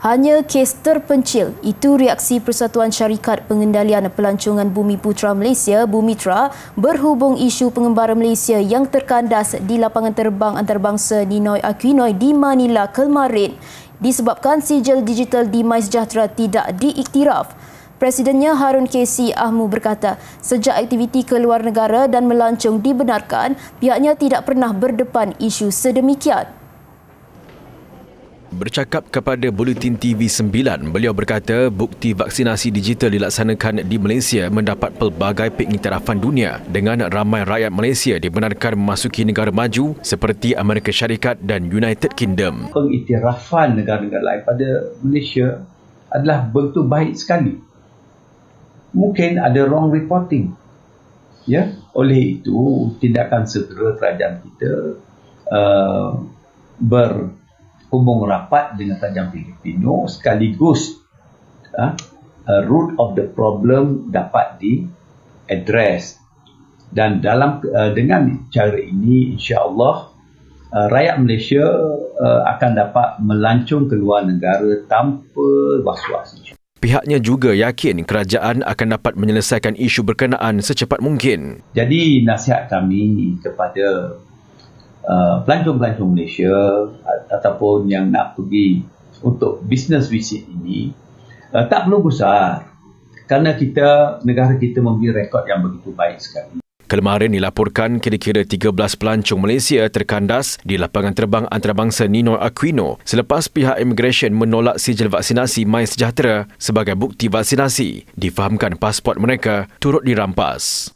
Hanya kes terpencil. Itu reaksi Persatuan Syarikat Pengendalian Pelancongan Bumi Putra Malaysia, Bumitra, berhubung isu pengembara Malaysia yang terkandas di lapangan terbang antarabangsa Ninoy Aquinoy di Manila kemarin disebabkan sijil digital di MySejahtera tidak diiktiraf. Presidennya Harun Kesi Ahmu berkata, sejak aktiviti ke luar negara dan melancong dibenarkan, pihaknya tidak pernah berdepan isu sedemikian. Bercakap kepada Bulletin TV 9, beliau berkata bukti vaksinasi digital dilaksanakan di Malaysia mendapat pelbagai pengiktirafan dunia dengan ramai rakyat Malaysia dibenarkan memasuki negara maju seperti Amerika Syarikat dan United Kingdom. Pengiktirafan negara-negara lain pada Malaysia adalah begitu baik sekali. Mungkin ada wrong reporting. Ya, oleh itu tindakan segera kerajaan kita uh, ber hubung rapat dengan tajam Filipino sekaligus uh, uh, root of the problem dapat di address dan dalam uh, dengan cara ini insya-Allah uh, rakyat Malaysia uh, akan dapat melancong ke luar negara tanpa was-was Pihaknya juga yakin kerajaan akan dapat menyelesaikan isu berkenaan secepat mungkin. Jadi nasihat kami kepada Uh, pelancong-pelancong Malaysia ataupun yang nak pergi untuk business visit ini uh, tak perlu besar kerana kita negara kita mempunyai rekod yang begitu baik sekali. Kemarin dilaporkan kira-kira 13 pelancong Malaysia terkandas di lapangan terbang antarabangsa Nino Aquino selepas pihak immigration menolak sijil vaksinasi My Sejahtera sebagai bukti vaksinasi. Difahamkan pasport mereka turut dirampas.